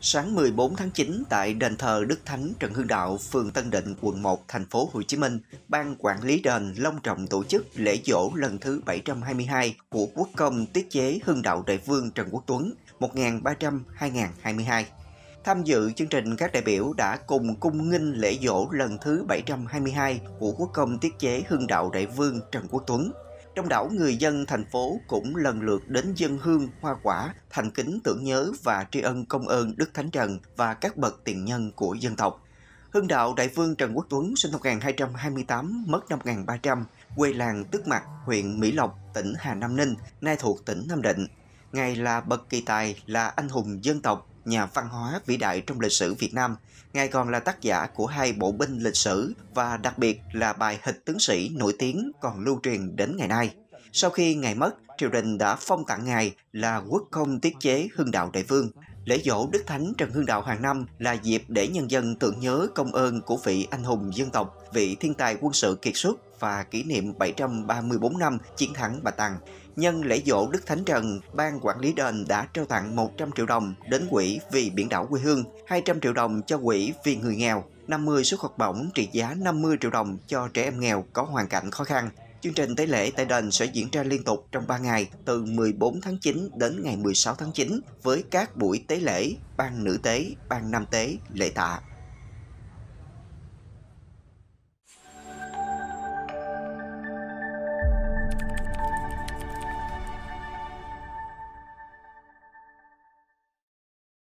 Sáng 14 tháng 9 tại đền thờ Đức Thánh Trần Hưng Đạo, phường Tân Định, quận 1, thành phố Hồ Chí Minh, ban quản lý đền long trọng tổ chức lễ dỗ lần thứ 722 của quốc công tiết chế Hưng Đạo Đại Vương Trần Quốc Tuấn 1300-2022. Tham dự chương trình, các đại biểu đã cùng cung nghinh lễ dỗ lần thứ 722 của quốc công tiết chế Hưng Đạo Đại Vương Trần Quốc Tuấn Đông đảo người dân thành phố cũng lần lượt đến dân hương, hoa quả, thành kính tưởng nhớ và tri ân công ơn Đức Thánh Trần và các bậc tiền nhân của dân tộc. Hưng đạo Đại vương Trần Quốc Tuấn sinh năm 1228, mất năm 1300, quê làng Tức Mặt, huyện Mỹ Lộc, tỉnh Hà Nam Ninh, nay thuộc tỉnh Nam Định. Ngài là bậc kỳ tài, là anh hùng dân tộc, nhà văn hóa vĩ đại trong lịch sử Việt Nam. Ngài còn là tác giả của hai bộ binh lịch sử và đặc biệt là bài hịch tướng sĩ nổi tiếng còn lưu truyền đến ngày nay. Sau khi Ngài mất, triều đình đã phong tặng Ngài là quốc công tiết chế Hưng Đạo Đại Vương. Lễ dỗ Đức Thánh Trần Hưng Đạo hàng năm là dịp để nhân dân tưởng nhớ công ơn của vị anh hùng dân tộc, vị thiên tài quân sự kiệt xuất và kỷ niệm 734 năm chiến thắng Bà Tăng. Nhân lễ dỗ Đức Thánh Trần, ban quản lý đền đã trao tặng 100 triệu đồng đến quỹ vì biển đảo quê hương, 200 triệu đồng cho quỹ vì người nghèo, 50 suất học bổng trị giá 50 triệu đồng cho trẻ em nghèo có hoàn cảnh khó khăn. Chương trình tế lễ tại đền sẽ diễn ra liên tục trong 3 ngày từ 14 tháng 9 đến ngày 16 tháng 9 với các buổi tế lễ, ban nữ tế, ban nam tế, lễ tạ.